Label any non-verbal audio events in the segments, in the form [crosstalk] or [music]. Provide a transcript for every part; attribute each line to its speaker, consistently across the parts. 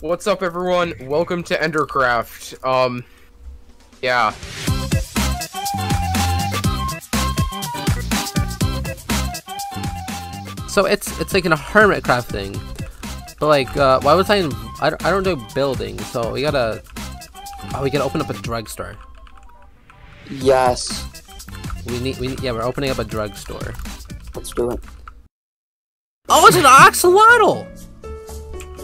Speaker 1: What's up, everyone? Welcome to Endercraft. Um, yeah.
Speaker 2: So it's it's like in a Hermitcraft thing. But like, uh, why was I in? I don't, I don't do building, so we gotta. Oh, we gotta open up a drugstore.
Speaker 3: Yes.
Speaker 2: We need, we need, yeah, we're opening up a drugstore.
Speaker 3: Let's do it.
Speaker 2: Oh, it's an axolotl!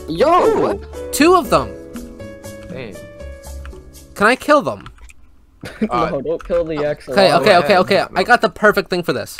Speaker 3: Yo! What?
Speaker 2: Two of them.
Speaker 1: Dang.
Speaker 2: Can I kill them?
Speaker 1: Uh, [laughs]
Speaker 4: no, don't kill the axolotl.
Speaker 2: Okay, okay, okay, okay. I got the perfect thing for this.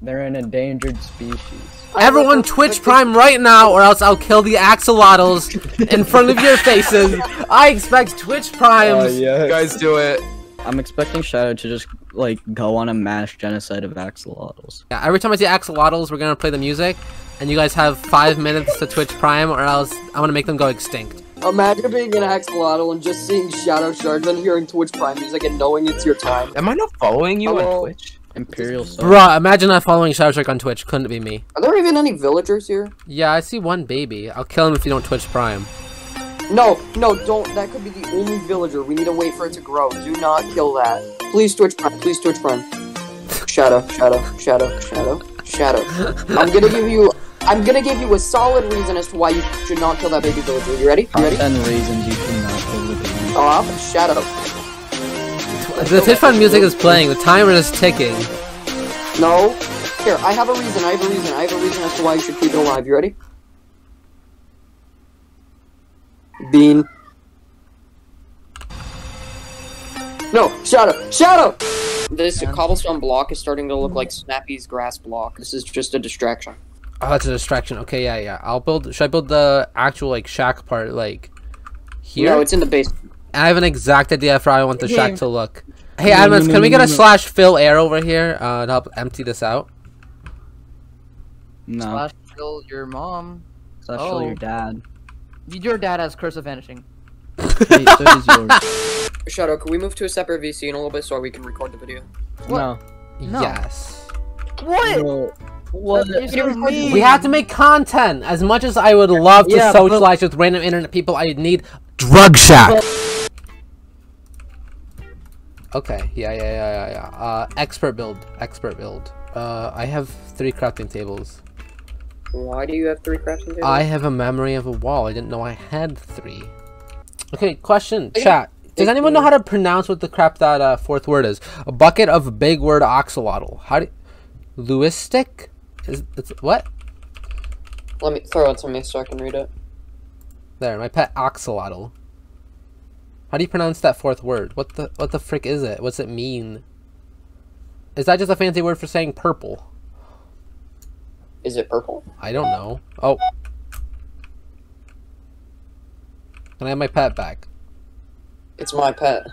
Speaker 4: They're an endangered species.
Speaker 2: Everyone Twitch Prime right now or else I'll kill the axolotls in front of your faces. I expect Twitch Primes.
Speaker 4: yeah.
Speaker 1: you guys do it.
Speaker 4: I'm expecting Shadow to just like go on a mass genocide of axolotls.
Speaker 2: Yeah, every time I see axolotls, we're gonna play the music, and you guys have five minutes to Twitch Prime, or else I'm gonna make them go extinct.
Speaker 3: Imagine being an axolotl and just seeing Shadow Shards and hearing Twitch Prime music and knowing it's your time.
Speaker 1: Am I not following you
Speaker 3: Hello?
Speaker 1: on Twitch?
Speaker 4: Imperial Sun.
Speaker 2: Bruh, imagine not following Shadow Shark on Twitch. Couldn't it be me.
Speaker 3: Are there even any villagers here?
Speaker 2: Yeah, I see one baby. I'll kill him if you don't Twitch Prime.
Speaker 3: No, no, don't. That could be the only villager. We need to wait for it to grow. Do not kill that. Please Twitch Prime. Please Twitch Prime. Shadow, shadow, shadow, shadow, shadow. I'm gonna give you. I'm gonna give you a solid reason as to why you should not kill that baby villager. You ready? You ready?
Speaker 4: Ten reasons you cannot kill the baby.
Speaker 3: Oh, shadow.
Speaker 2: The Twitch Prime music is playing. The timer is ticking.
Speaker 3: No. Here, I have a reason. I have a reason. I have a reason as to why you should keep it alive. You ready? Bean. No, Shadow! Shadow! This cobblestone block is starting to look like Snappy's grass block. This is just a distraction.
Speaker 2: Oh, that's a distraction. Okay, yeah, yeah. I'll build. Should I build the actual like shack part like here?
Speaker 3: No, it's in the base.
Speaker 2: I have an exact idea for how I want the shack to look. Hey, Adams, can we get a slash fill air over here uh, to help empty this out?
Speaker 4: No,
Speaker 5: Slash kill your mom.
Speaker 4: it's actually
Speaker 5: Oh.
Speaker 4: your dad.
Speaker 5: Your dad has curse of vanishing. [laughs]
Speaker 4: Wait, so does yours.
Speaker 3: Shadow, can we move to a separate VC in a little bit so we can record the video?
Speaker 4: No.
Speaker 5: No.
Speaker 2: Yes.
Speaker 5: What?
Speaker 4: No. What?
Speaker 5: You're so mean.
Speaker 2: We have to make content. As much as I would love to
Speaker 4: Yeah,
Speaker 2: socialize with random internet people, I need drug shack. Okay. Yeah, yeah, yeah, yeah, yeah. Uh, expert build. Expert build. Uh, I have three crafting tables.
Speaker 3: Why do you have three crafting tables?
Speaker 2: I have a memory of a wall. I didn't know I had three. Okay, question, chat. Does anyone know how to pronounce what the crap that uh, fourth word is? A bucket of big word axolotl. How do Leucistic? Is it's what?
Speaker 3: Let me throw it to me so I can read it.
Speaker 2: There, my pet axolotl. How do you pronounce that fourth word? What the what the frick is it? What's it mean? Is that just a fancy word for saying purple?
Speaker 3: Is it purple?
Speaker 2: I don't know. Oh. Can I have my pet back?
Speaker 3: It's my pet.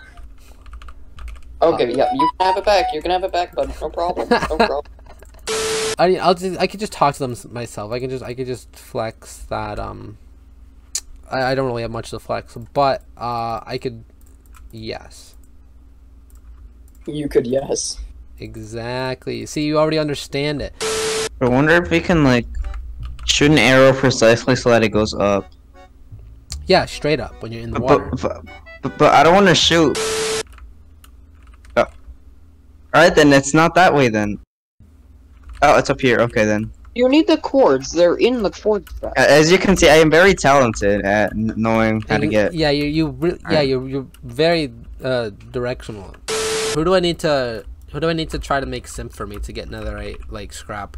Speaker 3: Okay, uh. yeah, you can have it back. You can have it back, bud. No problem. No [laughs] problem.
Speaker 2: I mean, I'll just I could just talk to them myself. I can just I could just flex that um I, I don't really have much to flex, but uh I could yes.
Speaker 3: You could yes.
Speaker 2: Exactly. See, you already understand it.
Speaker 6: I wonder if we can like shoot an arrow precisely so that it goes up.
Speaker 2: Yeah, straight up when you're in the water.
Speaker 6: But, but, but, but I don't want to shoot. Oh. Alright then, it's not that way then. Oh, it's up here. Okay then.
Speaker 3: You need the chords. They're in the chord track.
Speaker 6: As you can see, I am very talented at kn- knowing how to get.
Speaker 2: Yeah, you you re- yeah
Speaker 6: Alright.
Speaker 2: you you're very uh directional. Who do I need to who do I need to try to make simp for me to get netherite like scrap?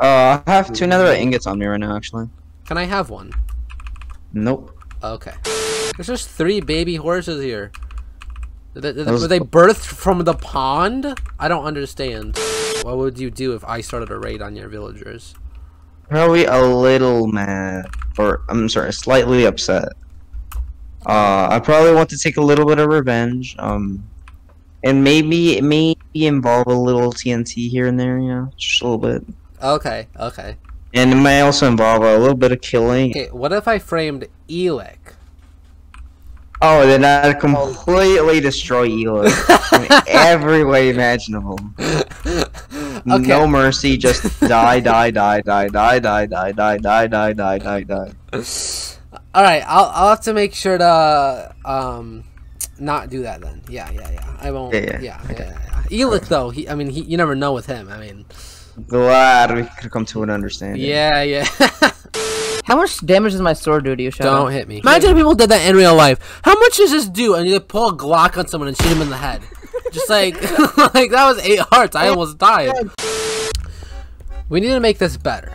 Speaker 6: Uh, I have two netherite ingots on me right now, actually.
Speaker 2: Can I have one?
Speaker 6: Nope.
Speaker 2: Okay. There's just three baby horses here. Did they- did they-
Speaker 6: Those-
Speaker 2: were they birthed from the pond? I don't understand. What would you do if I started a raid on your villagers?
Speaker 6: Probably a little mad, or I'm sorry, slightly upset. Uh, I probably want to take a little bit of revenge. Um, and maybe maybe involve a little TNT here and there, you know, just a little bit.
Speaker 2: Okay, okay.
Speaker 6: And it may also involve a little bit of killing.
Speaker 2: Okay, what if I framed Elyk?
Speaker 6: Oh, then I'd completely destroy Ela in every way imaginable. No mercy, just die, die, die, die, die, die, die, die, die, die, die, die, die.
Speaker 2: All right, I'll I'll have to make sure to um not do that then. Yeah, yeah, yeah. I won't. Yeah,
Speaker 6: Yeah,
Speaker 2: yeah,
Speaker 6: yeah.
Speaker 2: yeah. yeah, Elyk though, he I mean, he you never know with him. I mean,
Speaker 6: Glad we could come to an understanding.
Speaker 2: yeah, yeah.
Speaker 5: How much damage does my sword do to you, Shadow?
Speaker 2: Don't hit me. Imagine if people did that in real life. How much does this do? And you pull a Glock on someone and shoot him in the head. Just like, [laughs] [laughs] like that was eight hearts. I almost died. We need to make this better,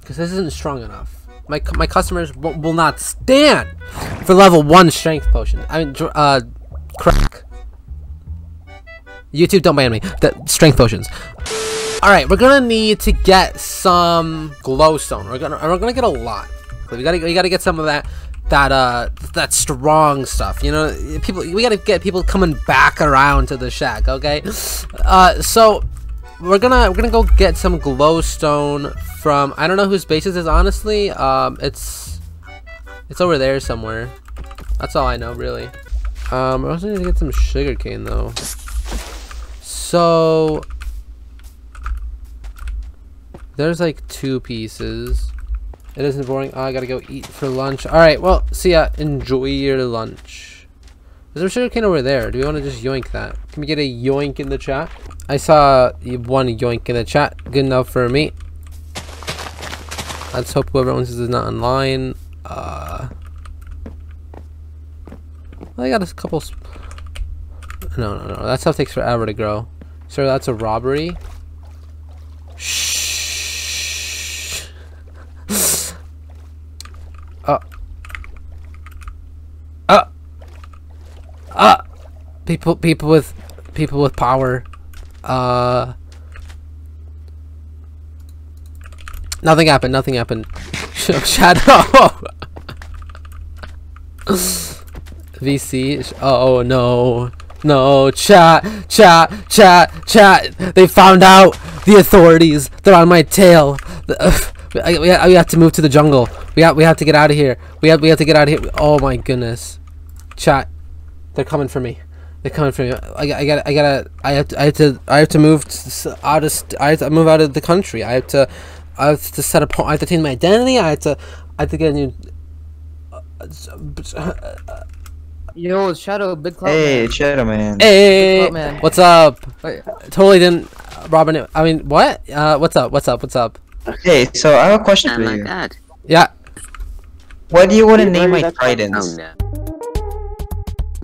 Speaker 2: because this isn't strong enough. My my customers will, will not stand for level one strength potion. I mean, uh, crack. YouTube, don't ban me. The strength potions. All right, we're gonna need to get some glowstone. We're gonna we're gonna get a lot. We gotta we gotta get some of that that uh that strong stuff. You know, people we gotta get people coming back around to the shack. Okay, uh, so we're gonna we're gonna go get some glowstone from I don't know whose base this is honestly. Um, it's it's over there somewhere. That's all I know really. Um, I also need to get some sugarcane though. So there's like two pieces. It isn't boring. Oh, I gotta go eat for lunch. Alright, well, see ya. Enjoy your lunch. Is there sugarcane over there? Do we want to just yoink that? Can we get a yoink in the chat? I saw you one yoink in the chat. Good enough for me. Let's hope whoever owns this is not online. Uh, I got a couple. No, no, no. That stuff takes forever to grow. Sir, that's a robbery. Shh. Uh. Uh. Uh. People, people with, people with power. Uh. Nothing happened. Nothing happened. Shadow. VC. Oh no. No. Chat. Chat. Chat. Chat. They found out. The authorities. They're on my tail. [laughs] We, we have to move to the jungle. We have we have to get out of here. We have we have to get out of here. Oh my goodness. Chat. They're coming for me. They're coming for me. I, I gotta I gotta I have to I have to I have to move to, out of st- I have to move out of the country. I have to I have to set up I have to change my identity. I have to I have to get a new
Speaker 5: Yo, Shadow, big cloud
Speaker 6: Hey,
Speaker 5: man.
Speaker 6: Shadow Man.
Speaker 2: Hey,
Speaker 5: What's up, man?
Speaker 2: what's up?
Speaker 5: Wait,
Speaker 2: Totally didn't, Robin. I mean, what? Uh, what's up? What's up? What's up?
Speaker 6: Okay, so I have a question
Speaker 7: Oh
Speaker 6: for
Speaker 7: my
Speaker 6: you.
Speaker 7: god.
Speaker 2: Yeah.
Speaker 6: What do you want to name my
Speaker 8: got-
Speaker 7: Oh
Speaker 6: tridents?
Speaker 7: no.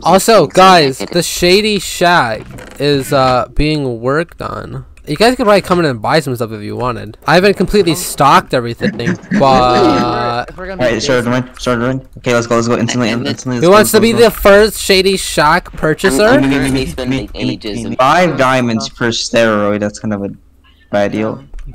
Speaker 2: Also, guys, the shady shack is uh being worked on. You guys could probably come in and buy some stuff if you wanted. I haven't completely stocked everything, [laughs] but
Speaker 5: if we're gonna be
Speaker 6: Alright, start
Speaker 5: basic-
Speaker 6: run, start run. Okay, let's go, let's go instantly,
Speaker 7: And it's-
Speaker 6: instantly.
Speaker 2: who wants
Speaker 6: go,
Speaker 2: to be
Speaker 6: go, go.
Speaker 2: the first shady shack purchaser?
Speaker 7: I'm-
Speaker 6: Give me-
Speaker 7: currently
Speaker 6: give me-
Speaker 7: spending
Speaker 6: give me-
Speaker 7: ages
Speaker 6: give me
Speaker 7: in-
Speaker 6: Five diamonds per steroid. That's kind of a bad deal. [laughs]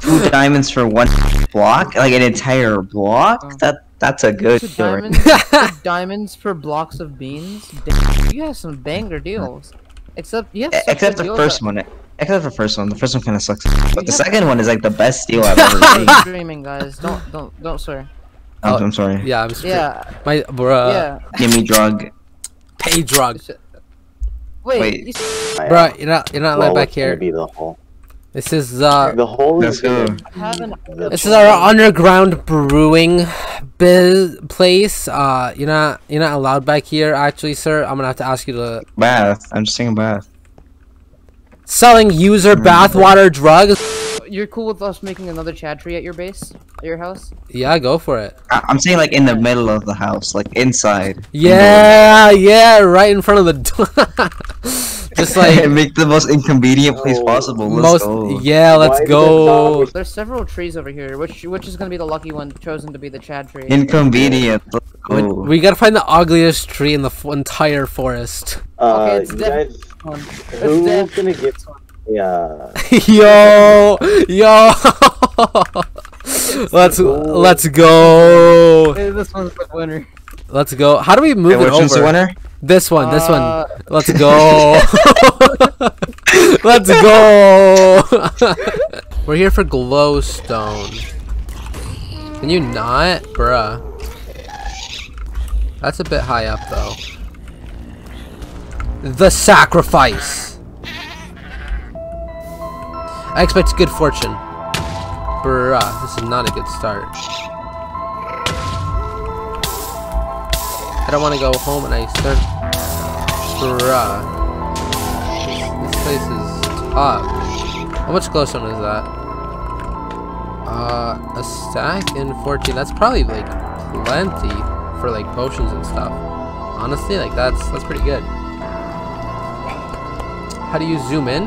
Speaker 6: Two diamonds for one block, like an entire block. That that's a good
Speaker 5: Two
Speaker 6: deal.
Speaker 5: diamonds, two diamonds for blocks of beans. Damn, you have some banger deals. Except, you have such
Speaker 6: Except the first
Speaker 5: that-
Speaker 6: one. Except the first one. The first one kind of sucks. But the
Speaker 5: Yeah.
Speaker 6: second one is like the best deal I've ever [laughs] seen.
Speaker 5: Stop streaming, guys. Don't, don't, don't swear.
Speaker 6: I'm, I'm sorry.
Speaker 2: yeah, I'm sp-
Speaker 5: Yeah,
Speaker 2: my bruh.
Speaker 5: yeah.
Speaker 6: Give me drug.
Speaker 2: Pay drug,
Speaker 5: Wait,
Speaker 6: Wait.
Speaker 5: You...
Speaker 2: Bruh, you're not you're not
Speaker 8: well,
Speaker 2: allowed back here.
Speaker 8: Be the whole.
Speaker 2: This is uh
Speaker 8: The whole
Speaker 6: Let's go.
Speaker 8: be
Speaker 5: have an
Speaker 8: the
Speaker 2: This is our underground brewing biz place. Uh, you're not you're not allowed back here, actually, sir. I'm gonna have to ask you to
Speaker 6: Bath. I'm just saying bath.
Speaker 2: selling user bathwater drugs.
Speaker 5: You're cool with us making another Chad tree at your base, at your house?
Speaker 2: Yeah, go for it.
Speaker 6: I- I'm saying like in the middle of the house, like inside.
Speaker 2: Yeah, yeah, right in front of the [laughs] door. Just like [laughs]
Speaker 6: make the most inconvenient place
Speaker 8: Oh.
Speaker 6: possible. Let's
Speaker 2: most.
Speaker 6: go.
Speaker 2: Yeah, let's
Speaker 8: Why
Speaker 2: go.
Speaker 5: There's several trees over here. Which which is gonna be the lucky one chosen to be the Chad tree?
Speaker 6: Inconvenient. Let's
Speaker 2: We,
Speaker 6: go.
Speaker 2: we gotta find the ugliest tree in the f- entire forest.
Speaker 8: Uh,
Speaker 5: Okay, it's
Speaker 8: you guys,
Speaker 5: One.
Speaker 8: who's
Speaker 5: dead.
Speaker 8: gonna get yeah? [laughs]
Speaker 2: yo, yo. let's [laughs] let's go.
Speaker 5: Hey, this one's the winner.
Speaker 2: Let's go. How do we move
Speaker 6: Hey,
Speaker 2: it
Speaker 6: which one's the winner?
Speaker 2: This one, this one.
Speaker 5: Uh,
Speaker 2: Let's go. [laughs] Let's go. [laughs] We're here for glowstone. Can you not? Bruh. That's a bit high up though. The sacrifice. I expect good fortune. Bruh, this is not a good start. I don't want to go home and I start. Bruh. This, place is tough. How much glowstone is that? Uh, a stack and 14. That's probably like plenty for like potions and stuff. Honestly, like that's that's pretty good. How do you zoom in?